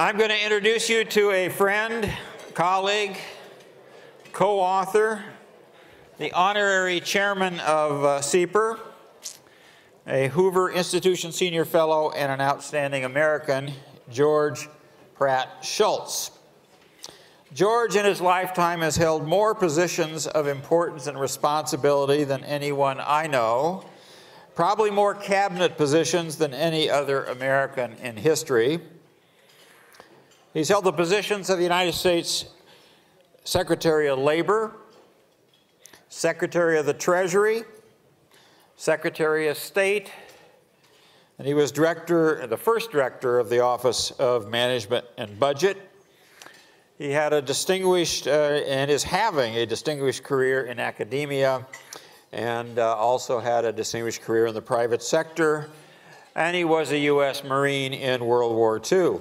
I'm going to introduce you to a friend, colleague, co-author, the honorary chairman of uh, SIEPR, a Hoover Institution Senior Fellow, and an outstanding American, George Pratt Shultz. George, in his lifetime, has held more positions of importance and responsibility than anyone I know, probably more cabinet positions than any other American in history. He's held the positions of the United States Secretary of Labor, Secretary of the Treasury, Secretary of State, and he was director, the first director of the Office of Management and Budget. He had a distinguished, uh, and is having a distinguished career in academia, and uh, also had a distinguished career in the private sector, and he was a U.S. Marine in World War II.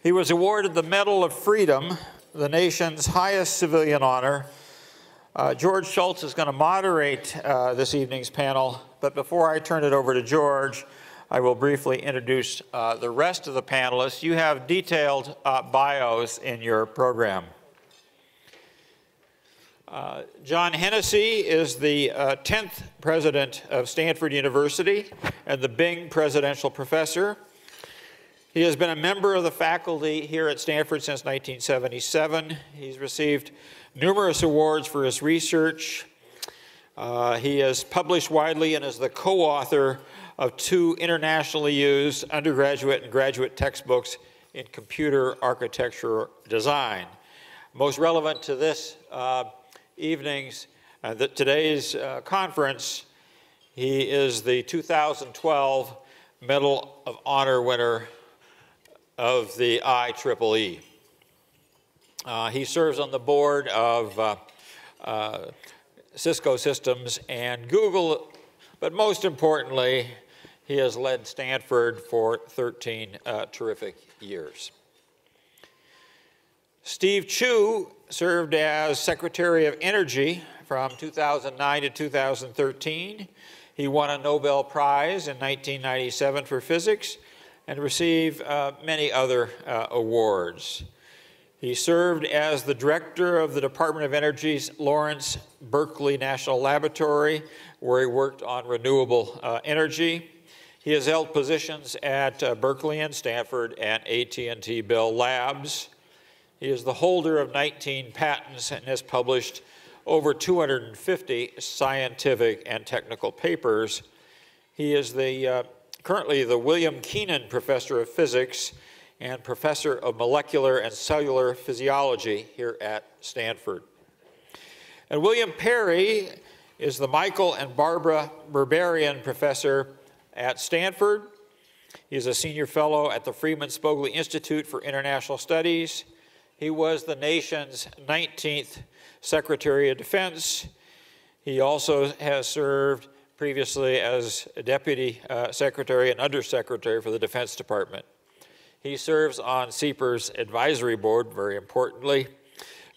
He was awarded the Medal of Freedom, the nation's highest civilian honor. Uh, George Shultz is going to moderate uh, this evening's panel, but before I turn it over to George, I will briefly introduce uh, the rest of the panelists. You have detailed uh, bios in your program. Uh, John Hennessy is the 10th uh, president of Stanford University and the Bing Presidential Professor. He has been a member of the faculty here at Stanford since 1977. He's received numerous awards for his research. Uh, he has published widely and is the co-author of two internationally used undergraduate and graduate textbooks in computer architecture design. Most relevant to this uh, evening's, uh, the, today's uh, conference, he is the 2012 Medal of Honor winner of the IEEE. Uh, he serves on the board of uh, uh, Cisco Systems and Google, but most importantly, he has led Stanford for 13 uh, terrific years. Steve Chu served as Secretary of Energy from 2009 to 2013. He won a Nobel Prize in 1997 for physics and received uh, many other uh, awards. He served as the director of the Department of Energy's Lawrence Berkeley National Laboratory, where he worked on renewable uh, energy. He has held positions at uh, Berkeley and Stanford and AT&T Bell Labs. He is the holder of 19 patents and has published over 250 scientific and technical papers. He is the uh, currently the William Kenan Professor of Physics and Professor of Molecular and Cellular Physiology here at Stanford. And William Perry is the Michael and Barbara Berberian Professor at Stanford. He is a senior fellow at the Freeman Spogli Institute for International Studies. He was the nation's 19th Secretary of Defense. He also has served previously as Deputy uh, Secretary and Undersecretary for the Defense Department. He serves on SIEPR's advisory board, very importantly.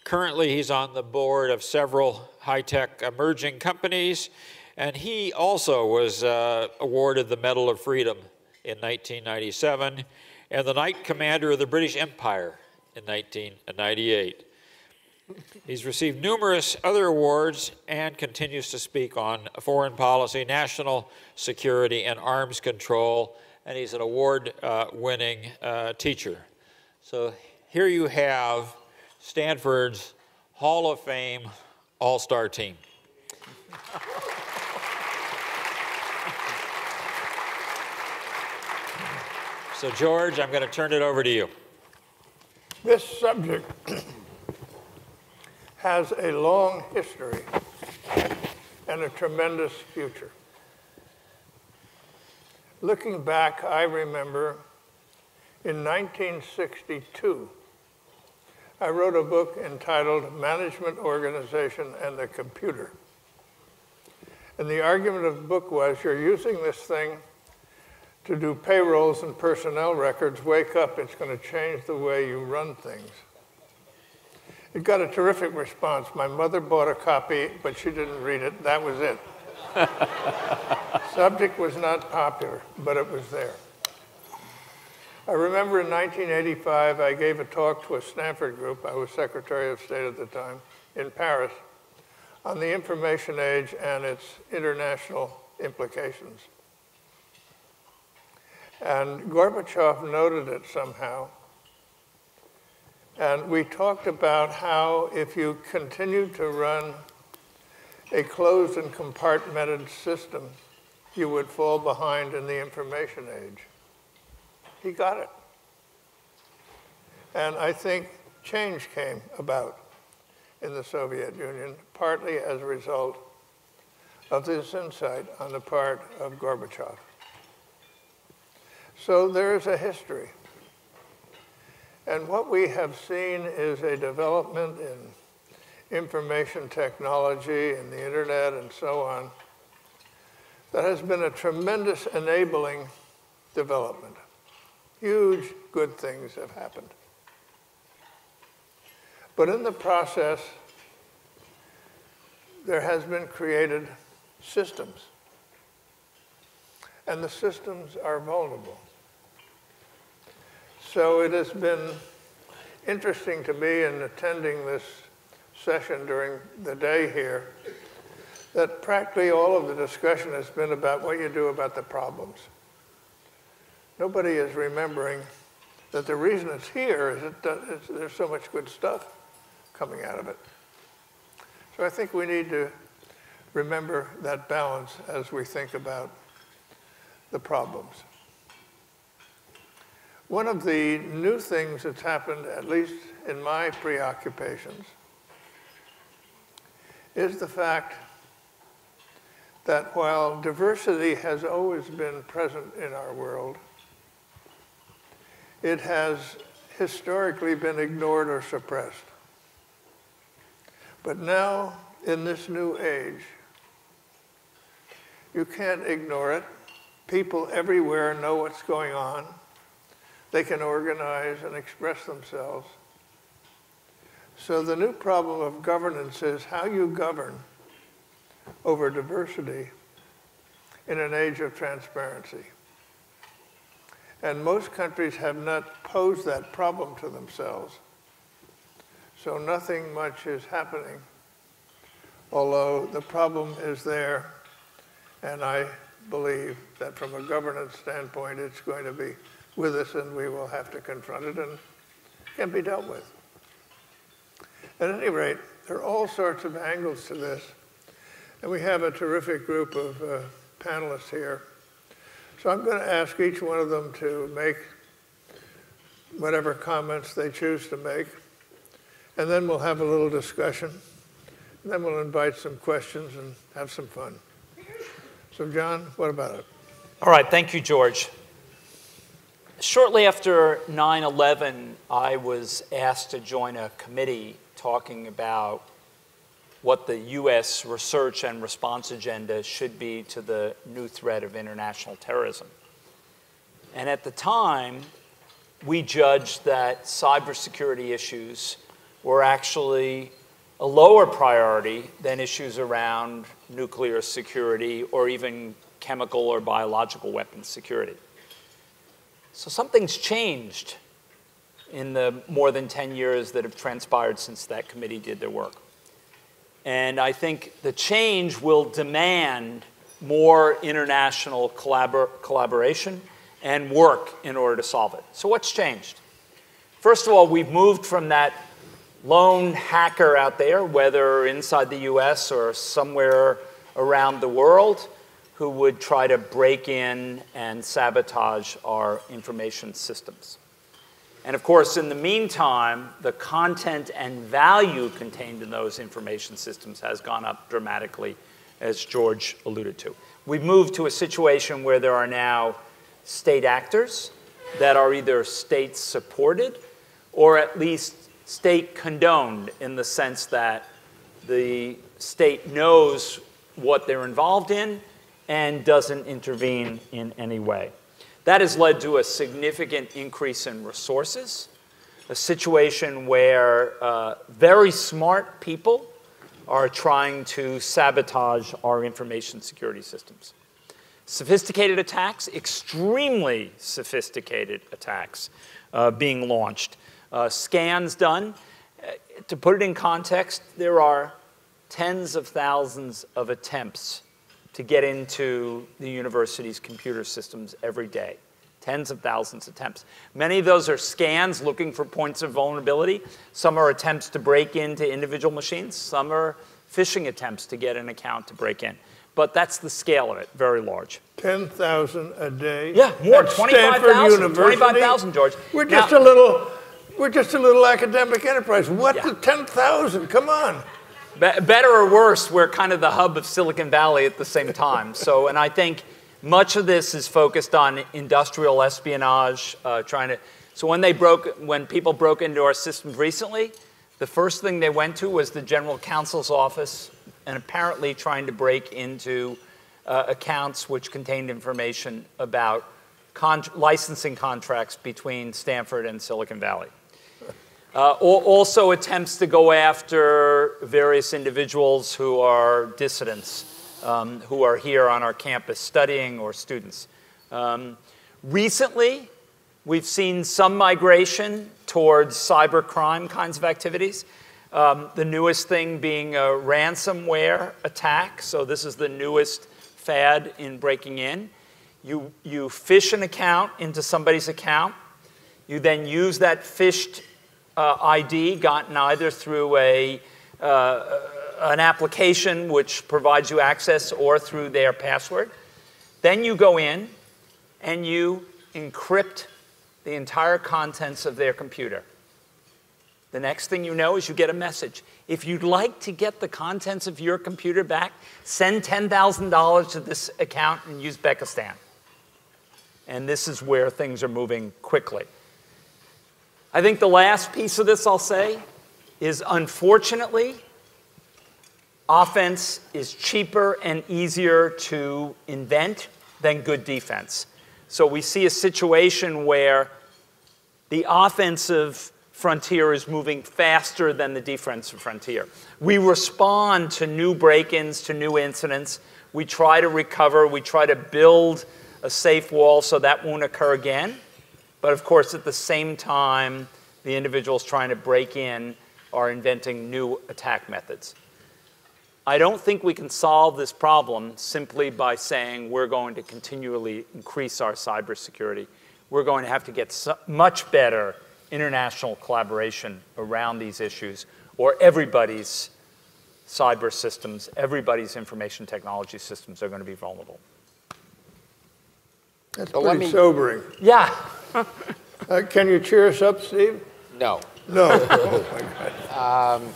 Currently, he's on the board of several high-tech emerging companies, and he also was uh, awarded the Medal of Freedom in 1997 and the Knight Commander of the British Empire in 1998. He's received numerous other awards and continues to speak on foreign policy, national security, and arms control, and he's an award-winning uh, uh, teacher. So here you have Stanford's Hall of Fame all-star team. so George, I'm going to turn it over to you. This subject has a long history and a tremendous future. Looking back, I remember in 1962, I wrote a book entitled Management Organization and the Computer. And the argument of the book was you're using this thing to do payrolls and personnel records. Wake up, it's going to change the way you run things. It got a terrific response. My mother bought a copy, but she didn't read it. That was it. Subject was not popular, but it was there. I remember in 1985, I gave a talk to a Stanford group, I was Secretary of State at the time, in Paris, on the information age and its international implications. And Gorbachev noted it somehow. And we talked about how if you continue to run a closed and compartmented system, you would fall behind in the information age. He got it. And I think change came about in the Soviet Union, partly as a result of this insight on the part of Gorbachev. So there is a history. And what we have seen is a development in information technology and the internet and so on that has been a tremendous enabling development. Huge good things have happened. But in the process, there has been created systems. And the systems are vulnerable. So it has been interesting to me in attending this session during the day here that practically all of the discussion has been about what you do about the problems. Nobody is remembering that the reason it's here is that there's so much good stuff coming out of it. So I think we need to remember that balance as we think about the problems. One of the new things that's happened, at least in my preoccupations, is the fact that while diversity has always been present in our world, it has historically been ignored or suppressed. But now, in this new age, you can't ignore it. People everywhere know what's going on. They can organize and express themselves. So the new problem of governance is how you govern over diversity in an age of transparency. And most countries have not posed that problem to themselves. So nothing much is happening, although the problem is there. And I believe that from a governance standpoint, it's going to be with us and we will have to confront it and can be dealt with. At any rate, there are all sorts of angles to this. And we have a terrific group of uh, panelists here. So I'm going to ask each one of them to make whatever comments they choose to make. And then we'll have a little discussion. And then we'll invite some questions and have some fun. So, John, what about it? All right, thank you, George. Shortly after 9 11, I was asked to join a committee talking about what the U.S. research and response agenda should be to the new threat of international terrorism. And at the time, we judged that cybersecurity issues were actually a lower priority than issues around nuclear security or even chemical or biological weapons security. So something's changed in the more than 10 years that have transpired since that committee did their work. And I think the change will demand more international collabor collaboration and work in order to solve it. So, what's changed? First of all, we've moved from that lone hacker out there, whether inside the US or somewhere around the world, who would try to break in and sabotage our information systems. And of course, in the meantime, the content and value contained in those information systems has gone up dramatically, as George alluded to. We've moved to a situation where there are now state actors that are either state supported or at least state condoned in the sense that the state knows what they're involved in and doesn't intervene in any way. That has led to a significant increase in resources, a situation where uh, very smart people are trying to sabotage our information security systems. Sophisticated attacks, extremely sophisticated attacks uh, being launched. Uh, scans done. Uh, to put it in context, there are tens of thousands of attempts to get into the university's computer systems every day. Tens of thousands of attempts. Many of those are scans looking for points of vulnerability. Some are attempts to break into individual machines. Some are phishing attempts to get an account to break in. But that's the scale of it, very large. 10,000 a day? Yeah, more, 25,000, Stanford University? 25,000, George. We're Now- just a little, we're just a little academic enterprise. What Yeah. the 10,000? Come on. Be- better or worse, we're kind of the hub of Silicon Valley at the same time. So, and I think much of this is focused on industrial espionage, uh, trying to. So when they broke, when people broke into our systems recently, the first thing they went to was the general counsel's office, and apparently trying to break into uh, accounts which contained information about con- licensing contracts between Stanford and Silicon Valley. Uh, also attempts to go after various individuals who are dissidents, um, who are here on our campus studying or students. Um, recently, we've seen some migration towards cybercrime kinds of activities. Um, the newest thing being a ransomware attack. So this is the newest fad in breaking in. You, you phish an account into somebody's account. You then use that phished uh, ID gotten either through a, uh, an application which provides you access or through their password. Then you go in and you encrypt the entire contents of their computer. The next thing you know is you get a message. If you'd like to get the contents of your computer back, send $10,000 to this account in Uzbekistan. And this is where things are moving quickly. I think the last piece of this I'll say is unfortunately, offense is cheaper and easier to invent than good defense. So we see a situation where the offensive frontier is moving faster than the defensive frontier. We respond to new break ins, to new incidents. We try to recover, we try to build a safe wall so that won't occur again. But of course, at the same time, the individuals trying to break in are inventing new attack methods. I don't think we can solve this problem simply by saying we're going to continually increase our cybersecurity. We're going to have to get much better international collaboration around these issues, or everybody's cyber systems, everybody's information technology systems are going to be vulnerable. That's So pretty me- sobering. Yeah. Uh, Can you cheer us up, Steve? No. No. Oh my God. um,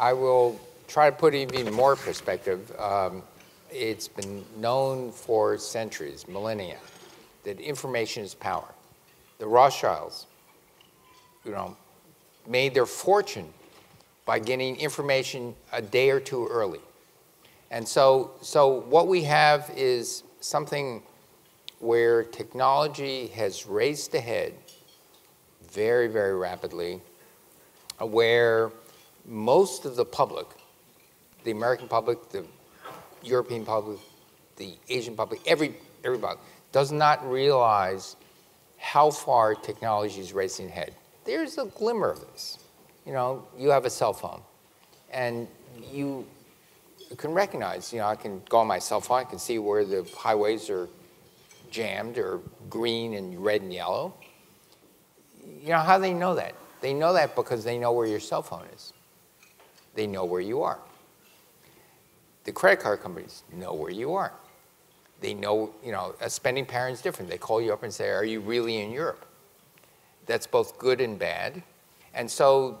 I will try to put even more perspective. Um, it's been known for centuries, millennia, that information is power. The Rothschilds, you know, made their fortune by getting information a day or two early. And so, so what we have is something where technology has raced ahead very, very rapidly, where most of the public, the American public, the European public, the Asian public, every, everybody, does not realize how far technology is racing ahead. There's a glimmer of this. You know, you have a cell phone, and you can recognize, you know, I can go on my cell phone, I can see where the highways are jammed or green and red and yellow. You know how they know that? They know that because they know where your cell phone is. They know where you are. The credit card companies know where you are. They know, you know, a spending pattern is different. They call you up and say, Are you really in Europe? That's both good and bad. And so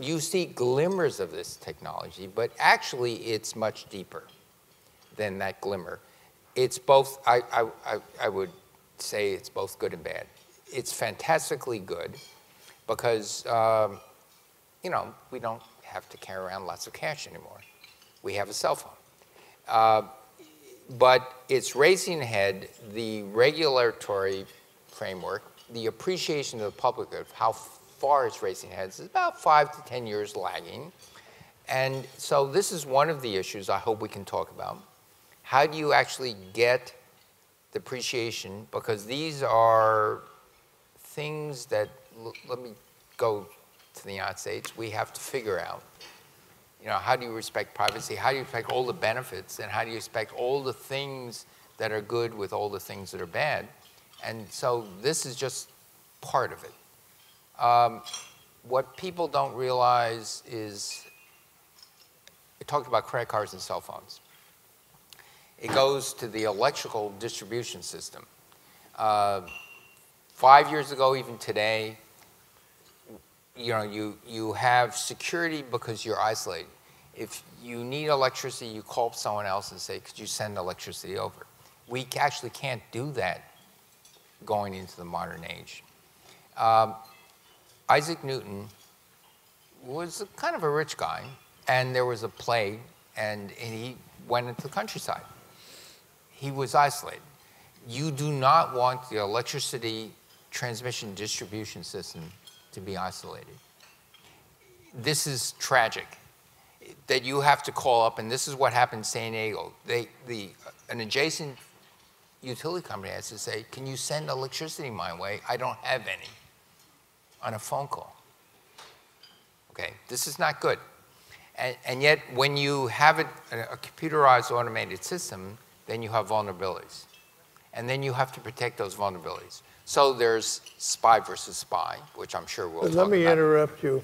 you see glimmers of this technology, but actually it's much deeper than that glimmer. It's both, I, I, I, would say it's both good and bad. It's fantastically good because, um, you know, we don't have to carry around lots of cash anymore. We have a cell phone. Uh, but it's racing ahead the regulatory framework, the appreciation of the public of how far it's racing ahead is about five to 10 years lagging. And so this is one of the issues I hope we can talk about. How do you actually get depreciation because these are things that, let me go to the United States, we have to figure out. You know, how do you respect privacy? How do you respect all the benefits? And how do you respect all the things that are good with all the things that are bad? And so this is just part of it. Um, what people don't realize is, we talked about credit cards and cell phones. It goes to the electrical distribution system. Uh, five years ago, even today, you know, you, you have security because you're isolated. If you need electricity, you call someone else and say, could you send electricity over? We actually can't do that going into the modern age. Um, Isaac Newton was kind of a rich guy, and there was a plague, and, and he went into the countryside. He was isolated. You do not want the electricity transmission distribution system to be isolated. This is tragic that you have to call up, and this is what happened in San Diego. They, the, an adjacent utility company has to say, Can you send electricity my way? I don't have any on a phone call. Okay, this is not good. And, and yet, when you have a computerized automated system, then you have vulnerabilities. And then you have to protect those vulnerabilities. So there's spy versus spy, which I'm sure we'll But let me about. interrupt you.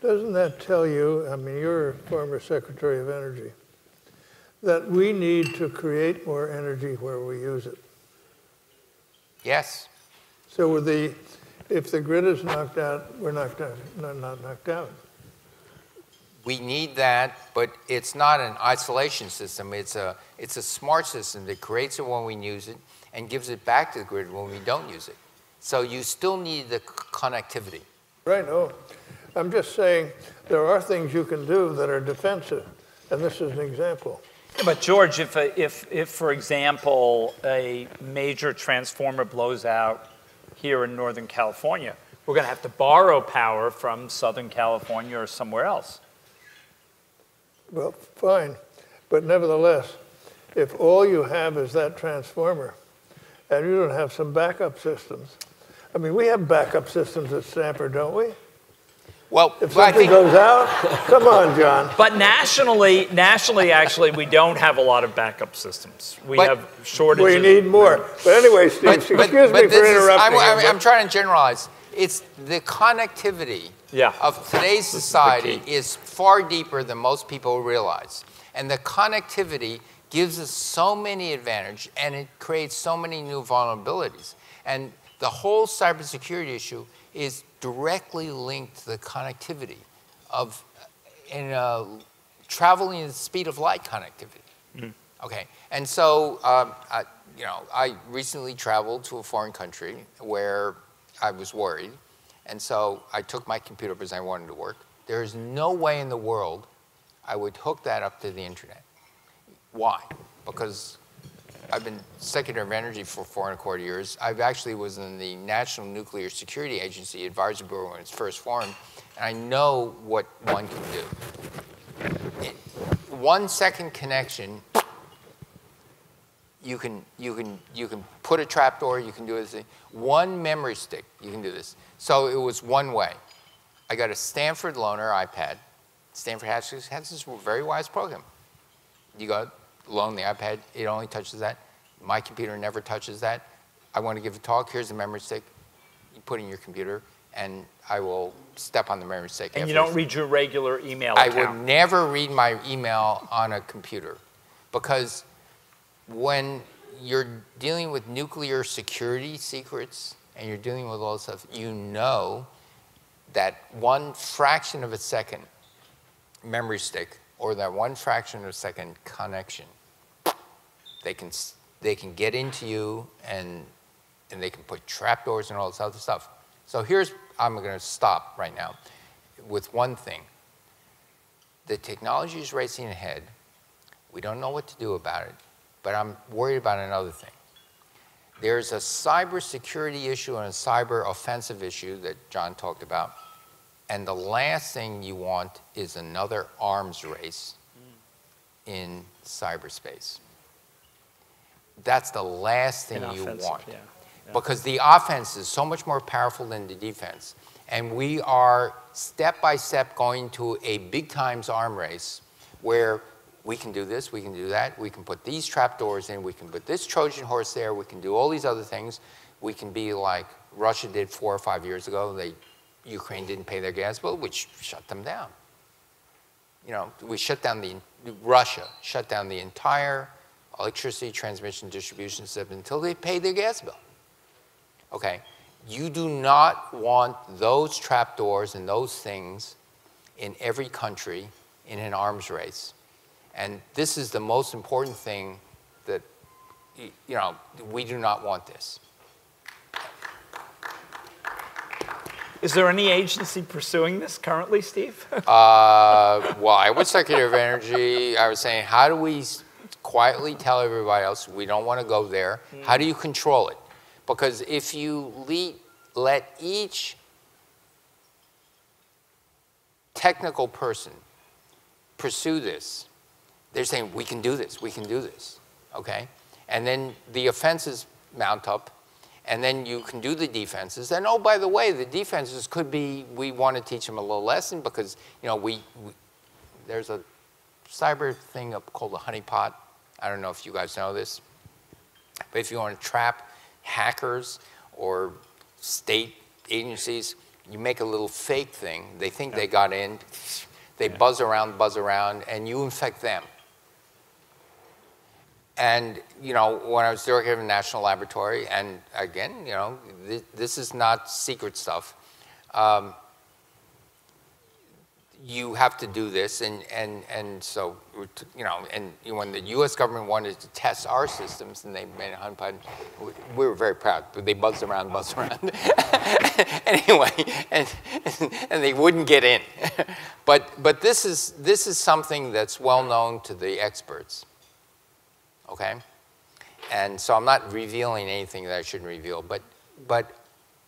Doesn't that tell you, I mean, you're former Secretary of Energy, that we need to create more energy where we use it? Yes, So with the, if the grid is knocked out, we're knocked out, not, not knocked out. We need that, but it's not an isolation system. It's a, it's a smart system that creates it when we use it and gives it back to the grid when we don't use it. So you still need the c- connectivity. Right, no. I'm just saying, there are things you can do that are defensive, and this is an example. But George, if, a, if, if, for example, a major transformer blows out here in Northern California, we're going to have to borrow power from Southern California or somewhere else. Well, fine, but nevertheless, if all you have is that transformer, and you don't have some backup systems, I mean, we have backup systems at Stanford, don't we? Well, If I something think, goes out, come on, John. But nationally, nationally, actually, we don't have a lot of backup systems. We But- have shortages. We need more. But anyway, Steve, but, excuse but, me for this is, interrupting. I'm, you, I'm, I'm trying to generalize. It's the connectivity Yeah. of today's society is far deeper than most people realize. And the connectivity gives us so many advantages and it creates so many new vulnerabilities. And the whole cybersecurity issue is directly linked to the connectivity of in uh, traveling at the speed of light connectivity. Okay, and so um, I, you know, I recently traveled to a foreign country where I was worried, and so I took my computer because I wanted to work. There is no way in the world I would hook that up to the internet. Why? Because I've been Secretary of Energy for four and a quarter years. I actually was in the National Nuclear Security Agency Advisory Board when it was first formed, and I know what one can do. It- one second connection, you can, you can, you can put a trapdoor, you can do this. One memory stick, you can do this. So it was one way. I got a Stanford loaner iPad. Stanford has, has this very wise program. You go loan the iPad, it only touches that. My computer never touches that. I want to give a talk, here's the memory stick. You put in your computer, and I will step on the memory stick. And you don't read your regular email I account. would never read my email on a computer because when you're dealing with nuclear security secrets and you're dealing with all this stuff, you know that one fraction of a second memory stick or that one fraction of a second connection, they can, they can get into you and, and they can put trapdoors and all this other stuff. So here's, I'm going to stop right now with one thing the technology is racing ahead. We don't know what to do about it, but I'm worried about another thing. There's a cybersecurity issue and a cyber offensive issue that John talked about. And the last thing you want is another arms race in cyberspace. That's the last thing you want. yeah, yeah. Because the offense is so much more powerful than the defense. And we are step by step going to a big times arm race where we can do this, we can do that, we can put these trapdoors in, we can put this Trojan horse there, we can do all these other things. We can be like Russia did four or five years ago. They, Ukraine didn't pay their gas bill, which shut them down. You know, we shut down the, Russia shut down the entire electricity transmission distribution system until they paid their gas bill. Okay, you do not want those trapdoors and those things in every country in an arms race. And this is the most important thing that, you know, we do not want this. Is there any agency pursuing this currently, Steve? Uh, well, I was Secretary of Energy. I was saying, how do we quietly tell everybody else we don't want to go there? How do you control it? Because if you le- let each technical person pursue this, they're saying, we can do this, we can do this, okay? And then the offenses mount up, and then you can do the defenses. And oh, by the way, the defenses could be, we want to teach them a little lesson because, you know, we, we there's a cyber thing up called a honeypot. I don't know if you guys know this. But if you want to trap hackers or state agencies, you make a little fake thing. They think they got in. They buzz around, buzz around, and you infect them. And, you know, when I was director of the national laboratory, and again, you know, th- this is not secret stuff. Um, you have to do this, and, and, and so, you know, and when the US government wanted to test our systems, and they made a honeypot, we- we were very proud, but they buzzed around, buzzed around. anyway, and, and they wouldn't get in. but, but this is, this is something that's well known to the experts okay? And so I'm not revealing anything that I shouldn't reveal, but, but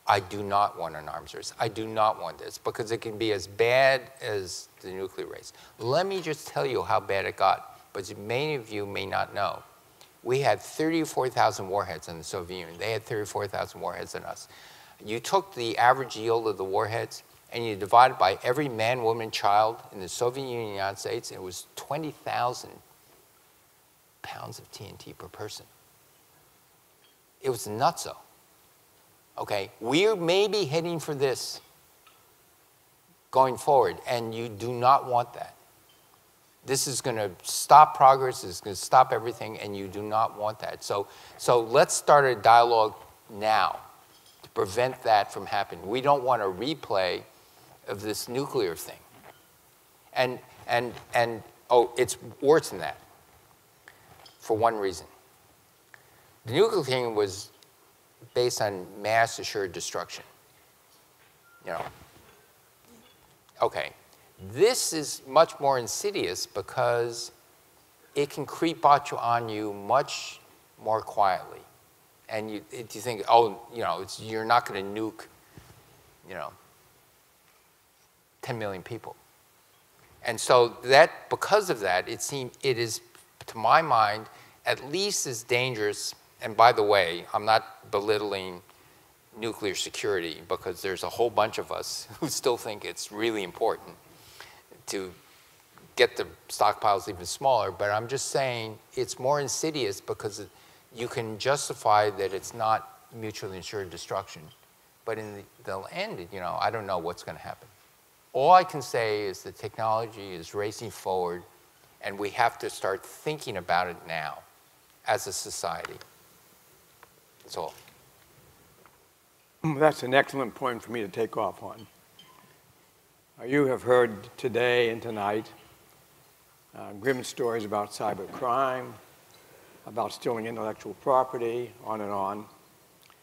I do not want an arms race. I do not want this because it can be as bad as the nuclear race. Let me just tell you how bad it got, but many of you may not know. We had 34,000 warheads in the Soviet Union. They had 34,000 warheads than us. You took the average yield of the warheads and you divided by every man, woman, child in the Soviet Union and the United States, and it was 20,000 pounds of TNT per person. It was nutso. Okay, we're maybe heading for this going forward, and you do not want that. This is going to stop progress, is going to stop everything, and you do not want that. So, so let's start a dialogue now to prevent that from happening. We don't want a replay of this nuclear thing. And, and, and oh, it's worse than that for one reason. The nuclear thing was based on mass assured destruction. You know. Okay. This is much more insidious because it can creep on you much more quietly. And you, it, you think, oh, you know, it's, you're not going to nuke, you know, 10 million people. And so that, because of that, it seems, it is, to my mind, at least as dangerous. And by the way, I'm not belittling nuclear security because there's a whole bunch of us who still think it's really important to get the stockpiles even smaller. But I'm just saying it's more insidious because you can justify that it's not mutually insured destruction. But in the, the end, you know, I don't know what's going to happen. All I can say is the technology is racing forward, and we have to start thinking about it now as a society. That's all. That's an excellent point for me to take off on. You have heard today and tonight uh, grim stories about cybercrime, about stealing intellectual property, on and on.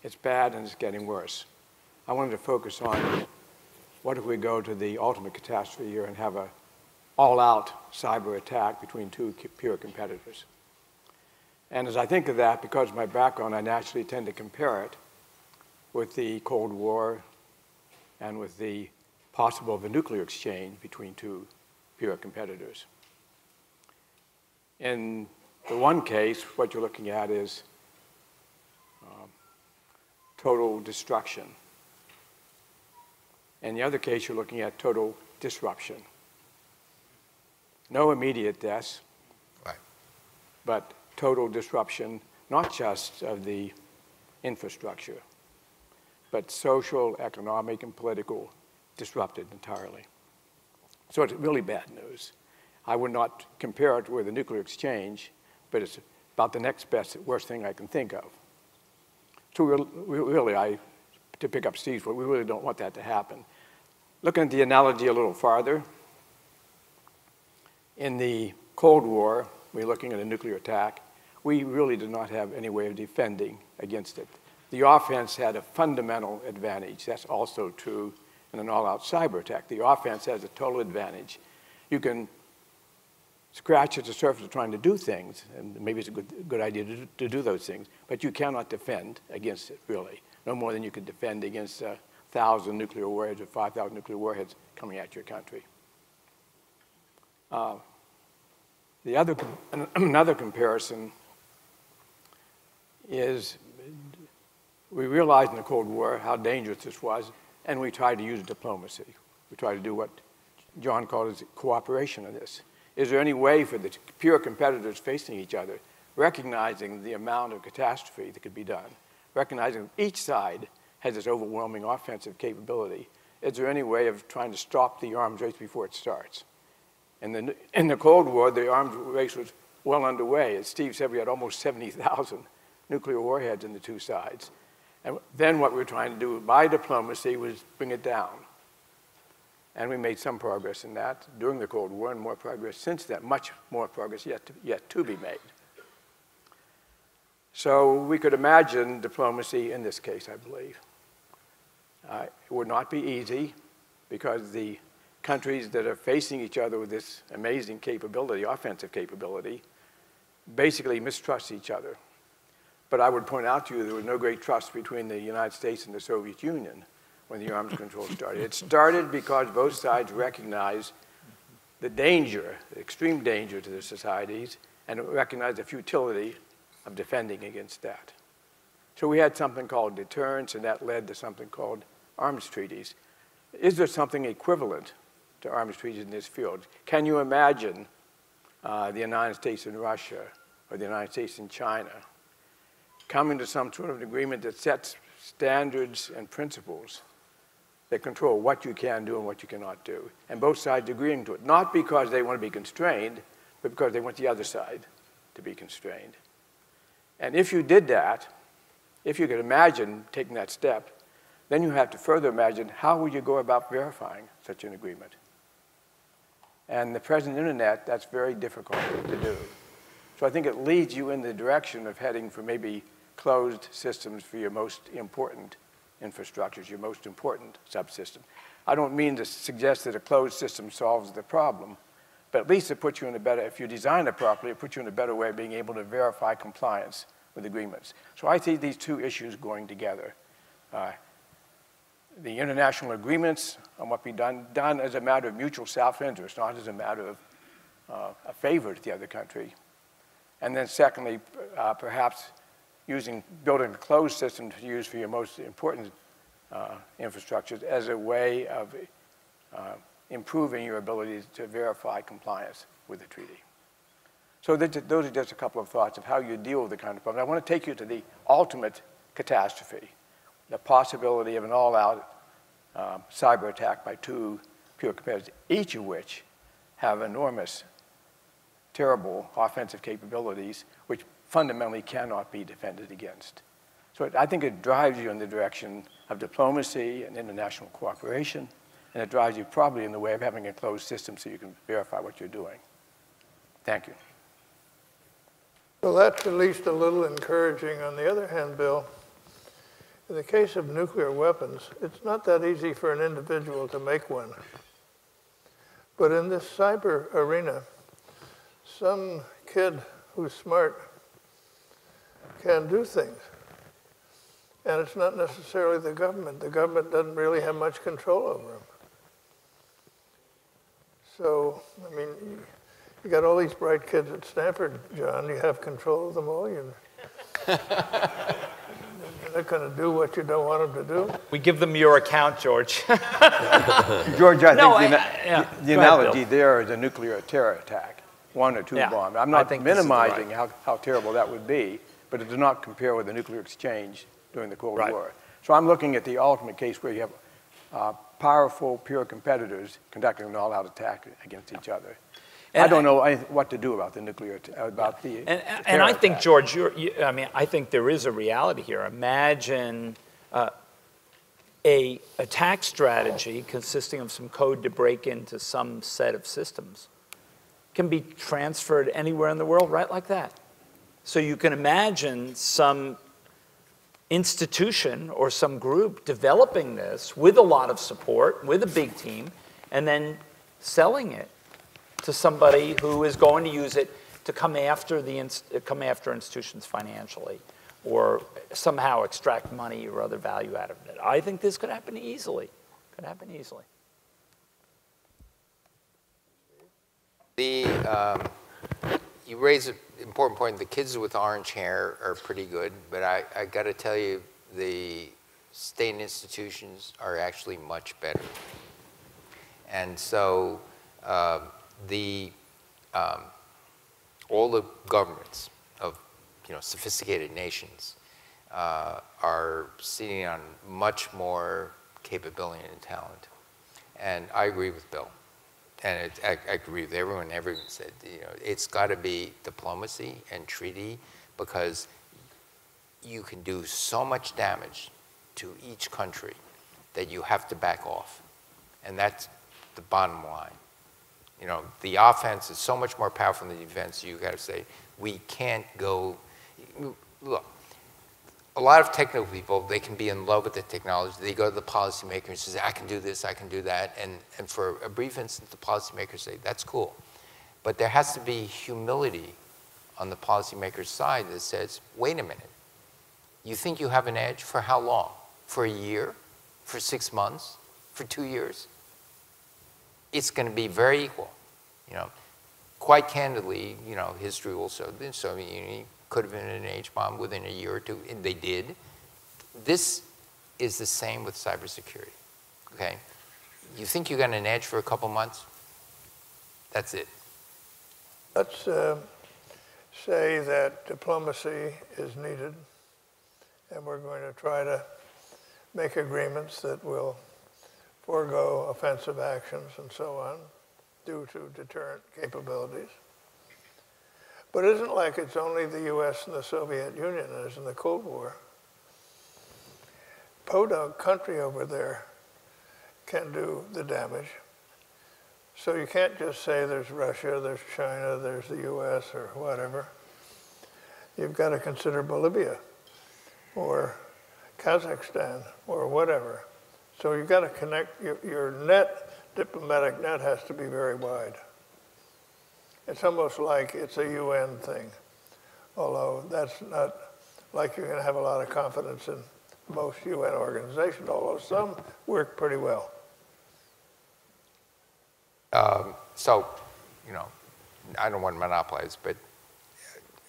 It's bad and it's getting worse. I wanted to focus on what if we go to the ultimate catastrophe here and have a all-out cyber attack between two pure competitors. And as I think of that, because of my background, I naturally tend to compare it with the Cold War and with the possible of a nuclear exchange between two pure competitors. In the one case, what you're looking at is um, total destruction. In the other case, you're looking at total disruption. No immediate deaths, Right. but total disruption, not just of the infrastructure, but social, economic, and political disrupted entirely. So it's really bad news. I would not compare it with a nuclear exchange, but it's about the next best, worst thing I can think of. So we really, I, to pick up Steve's point, we really don't want that to happen. Looking at the analogy a little farther, in the Cold War, we're looking at a nuclear attack, we really did not have any way of defending against it. The offense had a fundamental advantage. That's also true in an all-out cyber attack. The offense has a total advantage. You can scratch at the surface of trying to do things, and maybe it's a good, good idea to, to do those things, but you cannot defend against it, really, no more than you could defend against a thousand nuclear warheads or 5,000 nuclear warheads coming at your country. Uh, the other, another comparison is we realized in the Cold War how dangerous this was, and we tried to use diplomacy. We tried to do what John called as cooperation in this. Is there any way for the pure competitors facing each other, recognizing the amount of catastrophe that could be done, recognizing each side has this overwhelming offensive capability, is there any way of trying to stop the arms race before it starts? In the, in the Cold War, the arms race was well underway. As Steve said, we had almost 70,000 nuclear warheads in the two sides. And then what we were trying to do by diplomacy was bring it down. And we made some progress in that during the Cold War, and more progress since then, much more progress yet to, yet to be made. So we could imagine diplomacy in this case, I believe. Uh, it would not be easy because the countries that are facing each other with this amazing capability, offensive capability, basically mistrust each other. But I would point out to you there was no great trust between the United States and the Soviet Union when the arms control started. It started because both sides recognized the danger, the extreme danger to their societies, and recognized the futility of defending against that. So we had something called deterrence, and that led to something called arms treaties. Is there something equivalent to arms treaties in this field? Can you imagine uh, the United States and Russia, or the United States and China, coming to some sort of an agreement that sets standards and principles that control what you can do and what you cannot do, and both sides agreeing to it, not because they want to be constrained, but because they want the other side to be constrained. And if you did that, if you could imagine taking that step, then you have to further imagine how would you go about verifying such an agreement. And the present internet, that's very difficult to do. So I think it leads you in the direction of heading for maybe closed systems for your most important infrastructures, your most important subsystem. I don't mean to suggest that a closed system solves the problem, but at least it puts you in a better, if you design it properly, it puts you in a better way of being able to verify compliance with agreements. So I see these two issues going together. Uh, the international agreements on what be done, done as a matter of mutual self-interest, not as a matter of uh, a favor to the other country. And then secondly, uh, perhaps using, building a closed system to use for your most important uh, infrastructures as a way of uh, improving your ability to verify compliance with the treaty. So th- those are just a couple of thoughts of how you deal with the kind of problem. I want to take you to the ultimate catastrophe, the possibility of an all-out um, cyber attack by two pure competitors, each of which have enormous, terrible offensive capabilities, which fundamentally cannot be defended against. So it, I think it drives you in the direction of diplomacy and international cooperation, and it drives you probably in the way of having a closed system so you can verify what you're doing. Thank you. Well, that's at least a little encouraging. On the other hand, Bill, in the case of nuclear weapons, it's not that easy for an individual to make one. But in this cyber arena, some kid who's smart can do things. And it's not necessarily the government. The government doesn't really have much control over them. So, I mean, you, got all these bright kids at Stanford, John. You have control of them all. You, They're not going to do what you don't want them to do. We give them your account, George. George, I No, think the, I- I- yeah. ana- the Go ahead, analogy there is a nuclear terror attack, one or two Yeah, bombs. I'm not think this right- minimizing how, how terrible that would be, but it does not compare with the nuclear exchange during the Cold Right. War. So I'm looking at the ultimate case where you have uh, powerful, pure competitors conducting an all-out attack against each other. I don't know what to do about the nuclear, about the. And, and I think. George, you're, you, I mean, I think there is a reality here. Imagine uh, a attack strategy consisting of some code to break into some set of systems can be transferred anywhere in the world right like that. So you can imagine some institution or some group developing this with a lot of support, with a big team, and then selling it to somebody who is going to use it to come after the come after institutions financially or somehow extract money or other value out of it. I think this could happen easily. Could happen easily. The, um, you raise an important point. The kids with orange hair are pretty good, but I, I got to tell you, the state institutions are actually much better. And so uh, the um, all the governments of you know sophisticated nations uh, are sitting on much more capability and talent. And I agree with Bill. And it, I, I agree with everyone. Everyone said, you know, it's got to be diplomacy and treaty because you can do so much damage to each country that you have to back off. And that's the bottom line. You know, the offense is so much more powerful than the defense. You got to say, we can't go. Look, a lot of technical people, they can be in love with the technology. They go to the policymaker and say, I can do this, I can do that. And, and for a brief instant, the policymakers say, that's cool. But there has to be humility on the policymaker's side that says, wait a minute. You think you have an edge for how long? For a year? For six months? For two years? It's going to be very equal. You know, quite candidly, you know, history will show the Soviet Union could have been an H bomb within a year or two, and they did. This is the same with cybersecurity. Okay, you think you got an edge for a couple months? That's it. Let's uh, say that diplomacy is needed, and we're going to try to make agreements that will forego offensive actions and so on due to deterrent capabilities. But it isn't like it's only the US and the Soviet Union as in the Cold War. Podunk country over there can do the damage. So you can't just say there's Russia, there's China, there's the US or whatever. You've got to consider Bolivia or Kazakhstan or whatever. So you've got to connect, your, your net, diplomatic net has to be very wide. It's almost like it's a UN thing, although that's not like you're going to have a lot of confidence in most UN organizations, although some work pretty well. Um, so, you know, I don't want to monopolize, but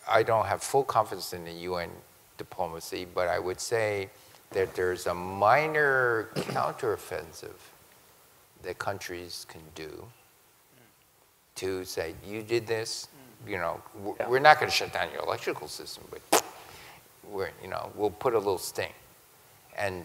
I don't have full confidence in the UN diplomacy, but I would say that there's a minor counteroffensive that countries can do to say, you did this, you know, w- Yeah. we're not going to shut down your electrical system, but we're, you know, we'll put a little sting. And,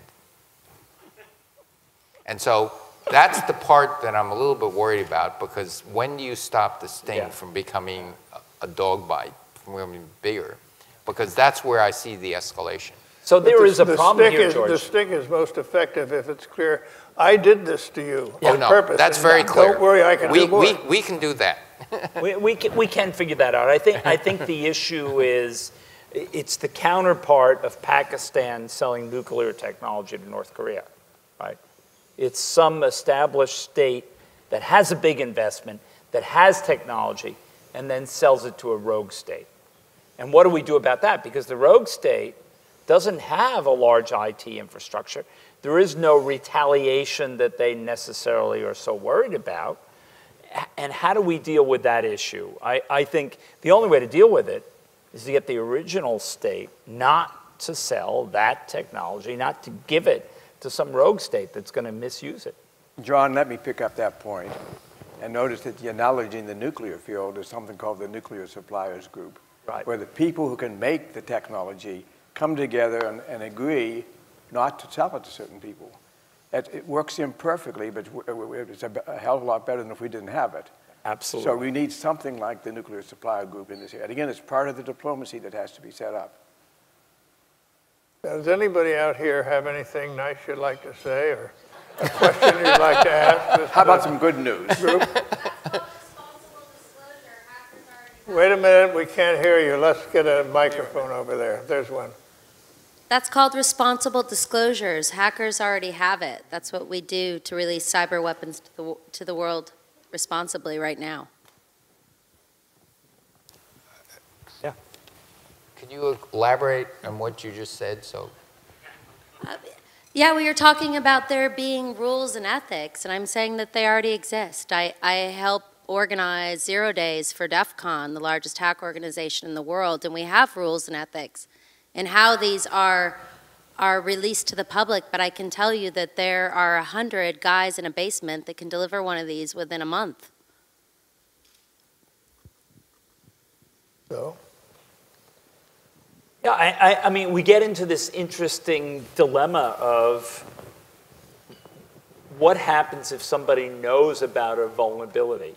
and so that's the part that I'm a little bit worried about because when do you stop the sting Yeah. from becoming a- a dog bite, from becoming bigger? Because that's where I see the escalation. So there the- is a the problem stick here, is- The stick is most effective if it's clear, I did this to you Oh, on no, purpose. that's and very clear. Don't worry, I can we, do more. We, we can do that. We, we, can, we can figure that out. I think, I think the issue is it's the counterpart of Pakistan selling nuclear technology to North Korea, right? It's some established state that has a big investment, that has technology, and then sells it to a rogue state. And what do we do about that? Because the rogue state doesn't have a large IT infrastructure. There is no retaliation that they necessarily are so worried about. And how do we deal with that issue? I, I think the only way to deal with it is to get the original state not to sell that technology, not to give it to some rogue state that's going to misuse it. John, let me pick up that point and notice that the analogy in the nuclear field is something called the Nuclear Suppliers Group, Right. where the people who can make the technology come together and, and agree not to sell it to certain people. It, it works imperfectly, but it's a, a hell of a lot better than if we didn't have it. Absolutely. So we need something like the Nuclear Supplier Group in this area. And again, it's part of the diplomacy that has to be set up. Does anybody out here have anything nice you'd like to say or a question you'd like to ask? this How about some good news? Group? Responsible disclosure, hackers already. Wait a minute, we can't hear you. Let's get a microphone over there. There's one. That's called responsible disclosures. Hackers already have it. That's what we do to release cyber weapons to the, to the world responsibly right now. Yeah. Could you elaborate on what you just said? So, uh, Yeah, we are talking about there being rules and ethics, and I'm saying that they already exist. I, I help organize Zero Days for DEF CON, the largest hack organization in the world, and we have rules and ethics and how these are, are released to the public. But I can tell you that there are a hundred guys in a basement that can deliver one of these within a month. So, Yeah, I, I, I mean, we get into this interesting dilemma of what happens if somebody knows about a vulnerability?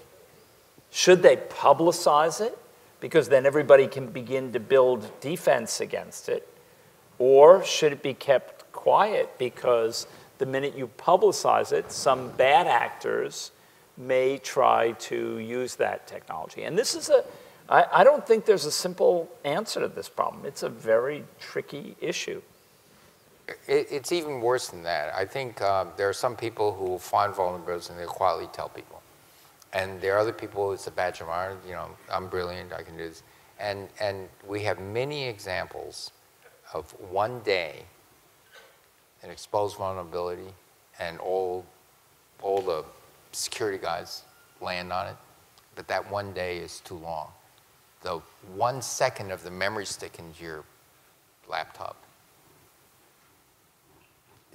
Should they publicize it? Because then everybody can begin to build defense against it. Or should it be kept quiet? Because the minute you publicize it, some bad actors may try to use that technology. And this is a, I, I don't think there's a simple answer to this problem. It's a very tricky issue. it, it's even worse than that. I think um, there are some people who find vulnerabilities and they quietly tell people. And there are other people, it's a badge of honor, you know, I'm brilliant, I can do this. And, and we have many examples of one day an exposed vulnerability and all, all the security guys land on it. But that one day is too long. The one second of the memory stick into your laptop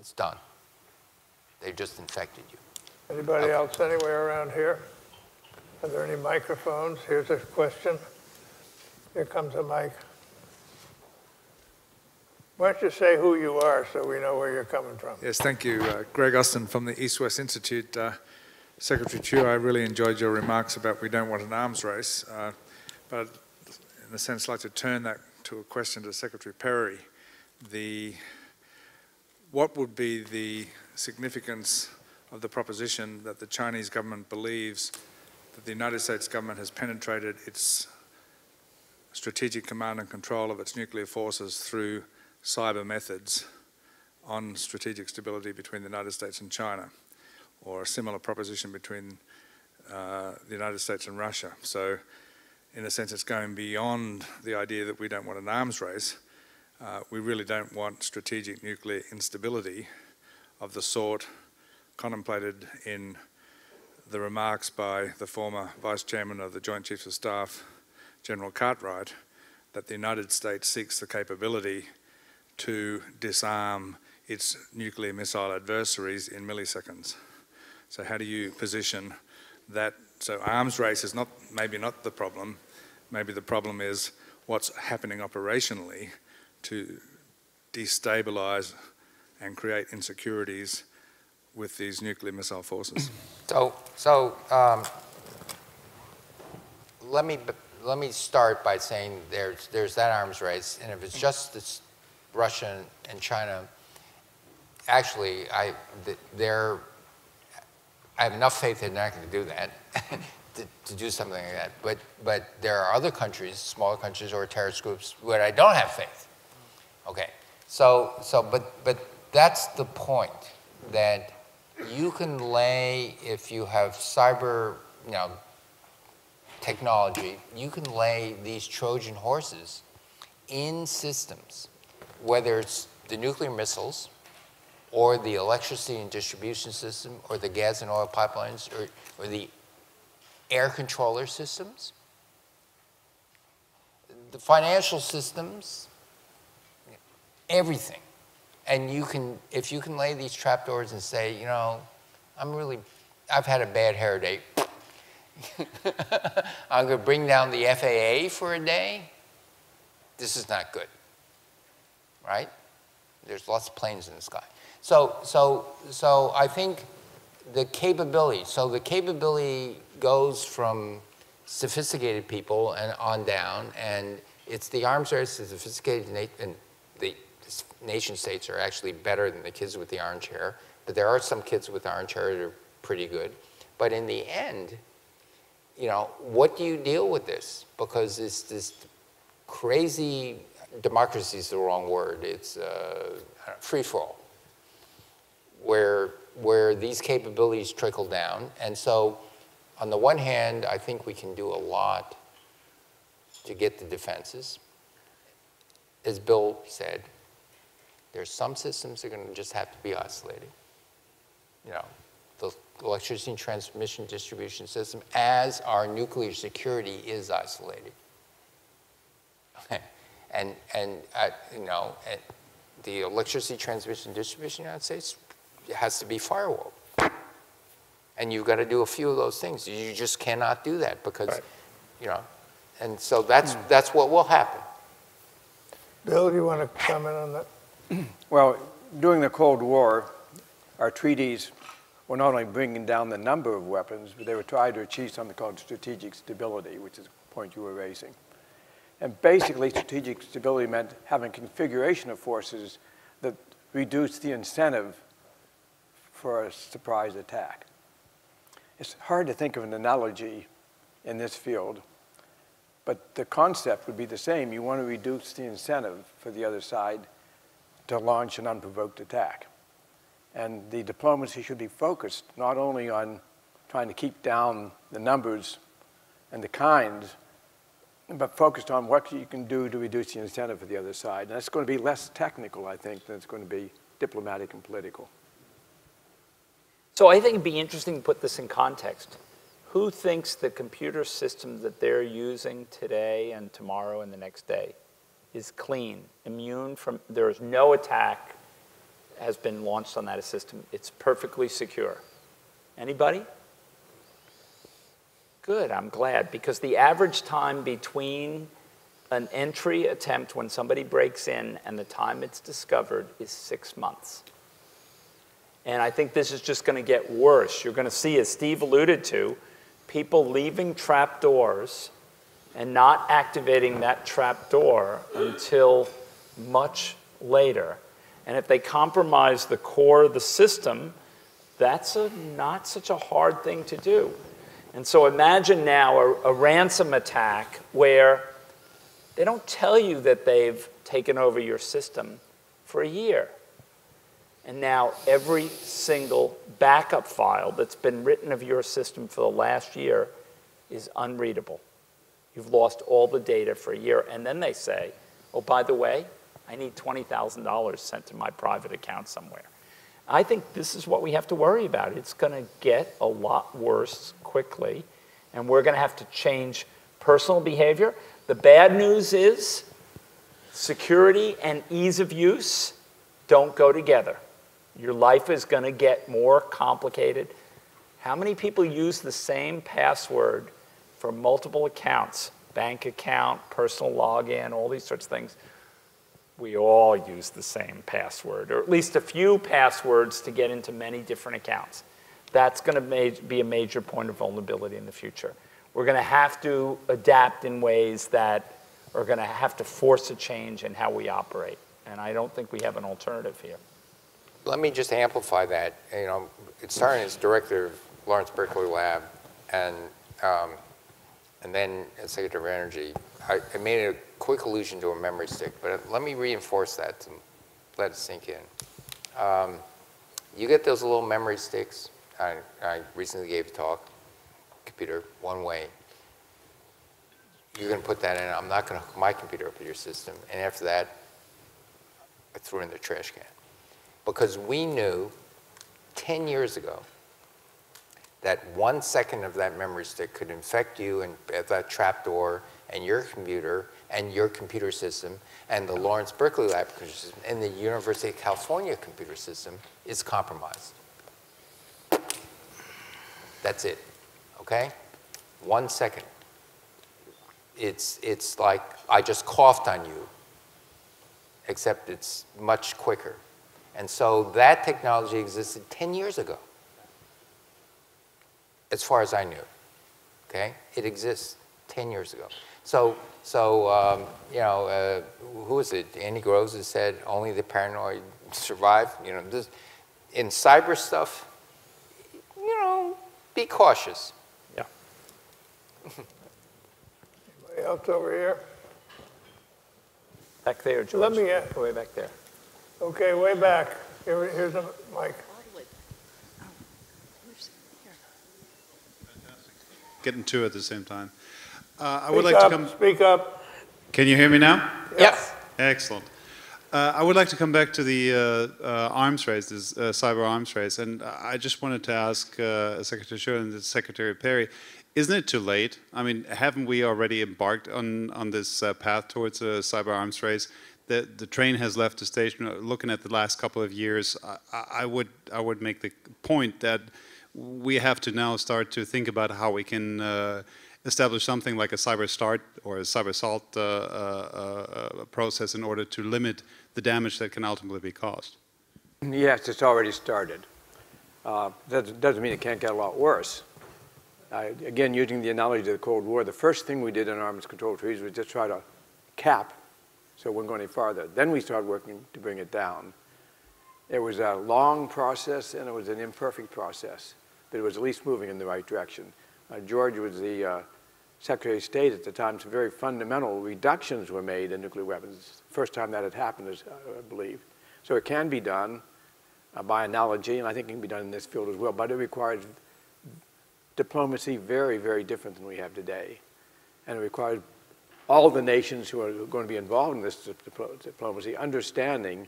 it's done. They've just infected you. anybody else anywhere around here? Are there any microphones? Here's a question. Here comes a mic. Why don't you say who you are so we know where you're coming from? Yes, thank you. Uh, Greg Austin from the EastWest Institute. Uh, Secretary Chu, I really enjoyed your remarks about we don't want an arms race, uh, but in a sense, like to turn that to a question to Secretary Perry. The, what would be the significance of the proposition that the Chinese government believes that the United States government has penetrated its strategic command and control of its nuclear forces through cyber methods on strategic stability between the United States and China, or a similar proposition between uh, the United States and Russia. So, in a sense, it's going beyond the idea that we don't want an arms race. Uh, we really don't want strategic nuclear instability of the sort contemplated in the remarks by the former Vice Chairman of the Joint Chiefs of Staff, General Cartwright, that the United States seeks the capability to disarm its nuclear missile adversaries in milliseconds. So how do you position that? So arms race is not maybe not the problem. Maybe the problem is what's happening operationally to destabilize and create insecurities with these nuclear missile forces. So, so um, let me let me start by saying there's there's that arms race, and if it's just this Russia and China, actually, I th- they're I have enough faith they're not going to do that, to, to do something like that. But but there are other countries, smaller countries or terrorist groups, where I don't have faith. Okay, so so but but that's the point that you can lay if you have cyber, you know, technology, you can lay these Trojan horses in systems, whether it's the nuclear missiles or the electricity and distribution system or the gas and oil pipelines or, or the air controller systems, the financial systems, everything. And you can, if you can lay these trapdoors and say, you know, I'm really, I've had a bad hair day. I'm going to bring down the FAA for a day. This is not good, right? There's lots of planes in the sky. So, so, so I think the capability, so the capability goes from sophisticated people and on down, and it's the arms race, the sophisticated, and the nation states are actually better than the kids with the orange hair, but there are some kids with orange hair that are pretty good. But in the end, you know, what do you deal with this? Because it's this crazy, democracy is the wrong word, it's uh, free for all, where, where these capabilities trickle down. And so, on the one hand, I think we can do a lot to get the defenses. As Bill said, there's some systems that are going to just have to be isolated. You know, the electricity transmission distribution system, as our nuclear security is isolated. and and uh, you know, and the electricity transmission distribution in the United States has to be firewalled. And you've got to do a few of those things. You just cannot do that because, Right. you know, and so that's that's what will happen. Bill, do you want to comment on that? Well, during the Cold War, our treaties were not only bringing down the number of weapons, but they were trying to achieve something called strategic stability, which is the point you were raising. And basically, strategic stability meant having configuration of forces that reduced the incentive for a surprise attack. It's hard to think of an analogy in this field, but the concept would be the same. You want to reduce the incentive for the other side to launch an unprovoked attack. And the diplomacy should be focused not only on trying to keep down the numbers and the kinds, but focused on what you can do to reduce the incentive for the other side. And that's going to be less technical, I think, than it's going to be diplomatic and political. So I think it'd be interesting to put this in context. Who thinks the computer system that they're using today and tomorrow and the next day is clean, immune from, there is no attack has been launched on that system. It's perfectly secure. Anybody? Good, I'm glad, because the average time between an entry attempt when somebody breaks in and the time it's discovered is six months. And I think this is just going to get worse. You're going to see, as Steve alluded to, people leaving trap doors and not activating that trap door until much later. And if they compromise the core of the system, that's a, not such a hard thing to do. And so imagine now a, a ransom attack where they don't tell you that they've taken over your system for a year. And now every single backup file that's been written of your system for the last year is unreadable. You've lost all the data for a year. And then they say, oh, by the way, I need $20,000 sent to my private account somewhere. I think this is what we have to worry about. It's going to get a lot worse quickly, and we're going to have to change personal behavior. The bad news is security and ease of use don't go together. Your life is going to get more complicated. How many people use the same password for multiple accounts? Bank account, personal login, all these sorts of things. We all use the same password, or at least a few passwords to get into many different accounts. That's going to be a major point of vulnerability in the future. We're going to have to adapt in ways that are going to have to force a change in how we operate. And I don't think we have an alternative here. Let me just amplify that. You know, started as director of Lawrence Berkeley Lab, and um, and then as Secretary of Energy. I, I made a quick allusion to a memory stick, but let me reinforce that to let it sink in. Um, you get those little memory sticks. I, I recently gave a talk, computer, one way. You're going to put that in. I'm not going to hook my computer up to your system. And after that, I threw it in the trash can because we knew 10 years ago that one second of that memory stick could infect you and at that trapdoor and your computer and your computer system and the Lawrence Berkeley Lab computer system and the University of California computer system is compromised. That's it, okay? One second. It's, it's like I just coughed on you, except it's much quicker. And so that technology existed 10 years ago, as far as I knew. Okay? It exists 10 years ago. So, so um, you know, uh, who is it? Andy Groves has said only the paranoid survive. You know, this, in cyber stuff, you know, be cautious. Yeah. Anybody else over here? Back there, George. Let me, uh, Way back there. Okay, way back. Here, here's a mic. Getting two at the same time. Uh, I would Speak like to up, come. Speak up. Can you hear me now? Yes. Excellent. Uh, I would like to come back to the uh, uh, arms race, this uh, cyber arms race, and I just wanted to ask uh, Secretary Chu and Secretary Perry, isn't it too late? I mean, haven't we already embarked on on this uh, path towards a cyber arms race? The the train has left the station. Looking at the last couple of years, I, I would I would make the point that we have to now START to think about how we can uh, establish something like a cyber start or a cyber assault uh, uh, uh, process in order to limit the damage that can ultimately be caused. Yes, it's already started. Uh, That doesn't mean it can't get a lot worse. Uh, Again, using the analogy of the Cold War, the first thing we did in arms control treaties was just try to cap so it wouldn't go any farther. Then we started working to bring it down. It was a long process and it was an imperfect process, but it was at least moving in the right direction. Uh, George was the uh, Secretary of State at the time. Some very fundamental reductions were made in nuclear weapons. First time that had happened, is, uh, I believe. So it can be done uh, by analogy, and I think it can be done in this field as well, but it requires diplomacy very, very different than we have today. And it requires all the nations who are going to be involved in this diplo- diplomacy understanding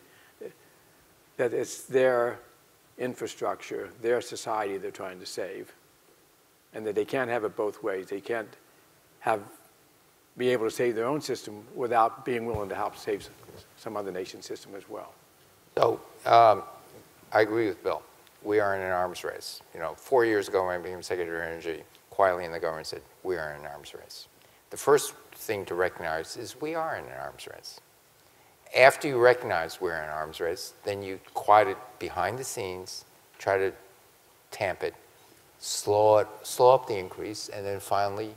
that it's their infrastructure, their society they're trying to save, and that they can't have it both ways. They can't have be able to save their own system without being willing to help save some other nation's system as well. So um, I agree with Bill. We are in an arms race. You know, four years ago when I became Secretary of Energy, quietly in the government said, we are in an arms race. The first thing to recognize is we are in an arms race. After you recognize we're in arms race, then you quiet it behind the scenes, try to tamp it, slow, it, slow up the increase, and then finally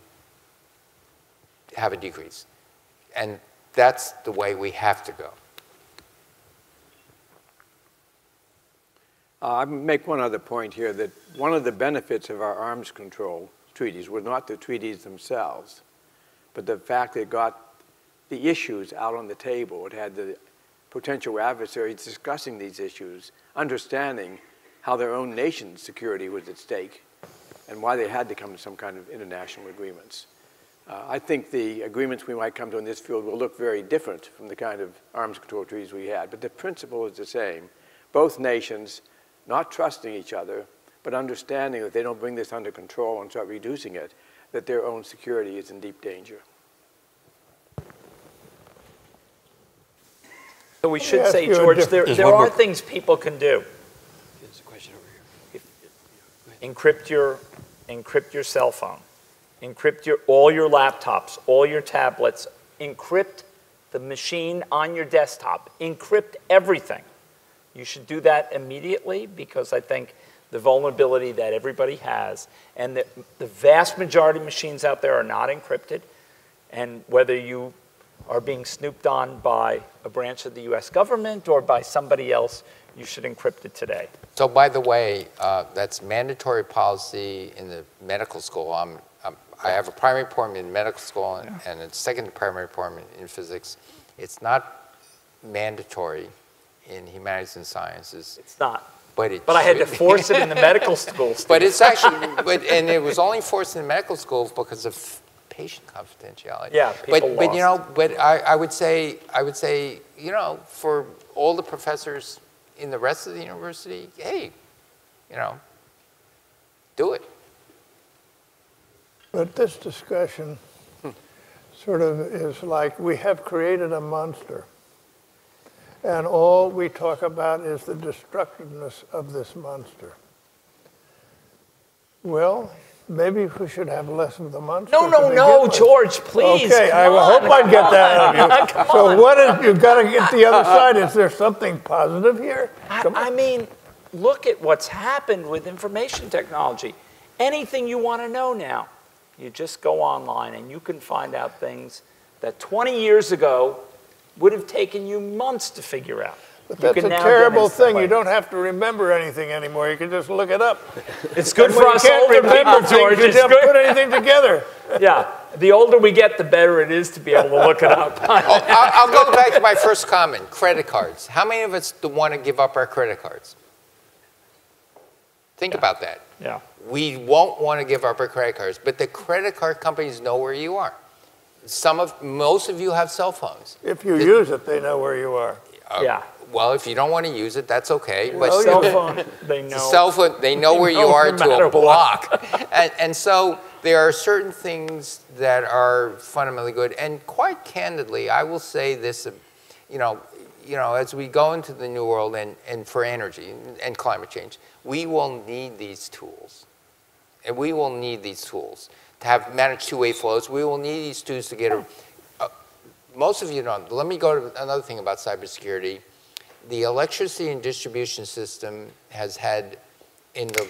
have a decrease. And that's the way we have to go. Uh, I make one other point here that one of the benefits of our arms control treaties was not the treaties themselves, but the fact that it got the issues out on the table. It had the potential adversaries discussing these issues, understanding how their own nation's security was at stake and why they had to come to some kind of international agreements. Uh, I think the agreements we might come to in this field will look very different from the kind of arms control treaties we had, but the principle is the same. Both nations not trusting each other, but understanding that they don't bring this under control and start reducing it, that their own security is in deep danger. So we should say, George, there, There's there one are more- things people can do. There's a question over here. Encrypt your, encrypt your cell phone. Encrypt your, all your laptops, all your tablets. Encrypt the machine on your desktop. Encrypt everything. You should do that immediately because I think the vulnerability that everybody has and the, the vast majority of machines out there are not encrypted. And whether you are being snooped on by a branch of the US government or by somebody else, you should encrypt it today. So by the way, uh, that's mandatory policy in the medical school. I'm, I'm, I have a primary appointment in medical school and, and a second primary appointment in physics. It's not mandatory in humanities and sciences, It's not. but it But I had to force it in the medical school. But it's actually, but, and it was only forced in the medical school because of patient confidentiality. Yeah, But, people but you know, but I, I would say, I would say, you know, for all the professors in the rest of the university, hey, you know, do it. But this discussion sort of is like we have created a monster. And all we talk about is the destructiveness of this monster. Well, maybe we should have less of the monster. No, no, no. George, please. Okay, I will hope on. I get that out of you. So on. what is, you've got to get the other side. Is there something positive here? I, I mean, look at what's happened with information technology. Anything you want to know now, you just go online and you can find out things that 20 years ago would have taken you months to figure out. But that's a terrible instantly. thing. You don't have to remember anything anymore. You can just look it up. It's good And for when you us can't older remember people, George. things, You It's don't put anything together. Yeah, the older we get, the better it is to be able to look it up. Oh, I'll, I'll go back to my first comment, credit cards. How many of us want to give up our credit cards? Think about that. Yeah. We won't want to give up our credit cards, but the credit card companies know where you are. Some of, most of you have cell phones. If you use it, they know where you are. Uh, Yeah. Well, if you don't want to use it, that's okay. But Well, Cell phone, they the know. cell phone, they know where you are no to a block. And, and so there are certain things that are fundamentally good. And quite candidly, I will say this, you know, you know, as we go into the new world and, and for energy and climate change, we will need these tools. And we will need these tools to have managed two-way flows. We will need these tools to get a, uh, most of you don't. Let me go to another thing about cybersecurity. The electricity and distribution system has had, in the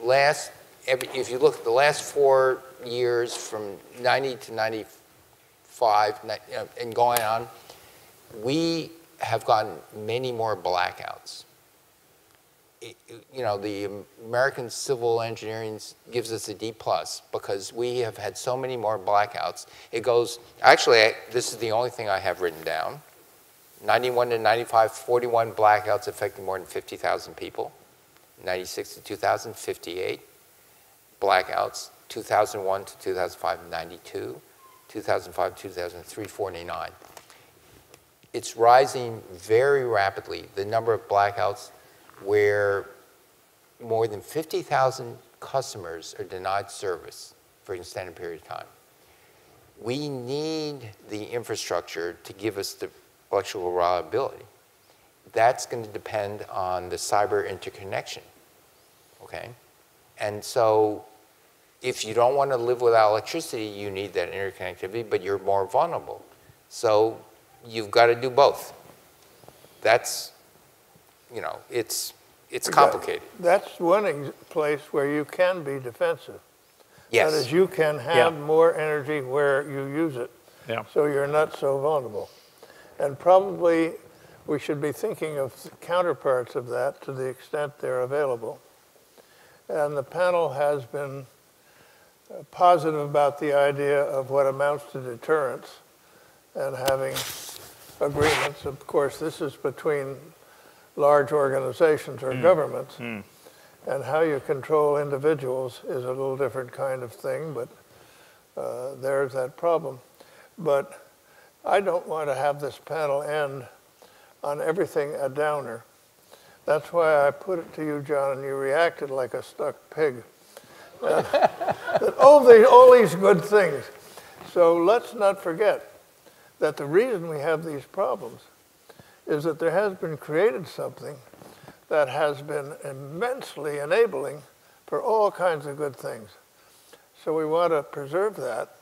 last, if you look at the last four years from 90 to 95 ni- you know, and going on, we have gotten many more blackouts. You know, the American Civil Engineering gives us a D plus because we have had so many more blackouts. It goes, actually, I- this is the only thing I have written down. 91 to 95, 41 blackouts affecting more than 50,000 people. 96 to 2000, 58 blackouts. 2001 to 2005, 92. 2005 to 2003, 49. It's rising very rapidly, the number of blackouts where more than 50,000 customers are denied service for an extended period of time. We need the infrastructure to give us the electrical reliability. That's going to depend on the cyber interconnection, okay? And so if you don't want to live without electricity, you need that interconnectivity, but you're more vulnerable. So you've got to do both. That's, you know, it's, it's complicated. That's one ex- place where you can be defensive. That is, Yes. you can have more energy where you use it. Yeah. So you're not so vulnerable. And probably we should be thinking of counterparts of that to the extent they're available. And the panel has been positive about the idea of what amounts to deterrence and having agreements. Of course, this is between large organizations or governments. And how you control individuals is a little different kind of thing, but uh, there's that problem. But I don't want to have this panel end on everything a downer. That's why I put it to you, John, and you reacted like a stuck pig. That, oh, the, all these good things. So let's not forget that the reason we have these problems is that there has been created something that has been immensely enabling for all kinds of good things. So we want to preserve that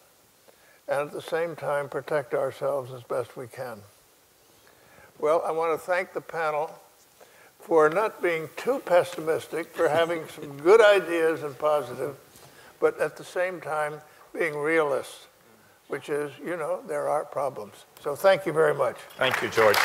and at the same time protect ourselves as best we can. Well, I want to thank the panel for not being too pessimistic, for having some good ideas and positive, but at the same time being realists, which is, you know, there are problems. So thank you very much. Thank you, George.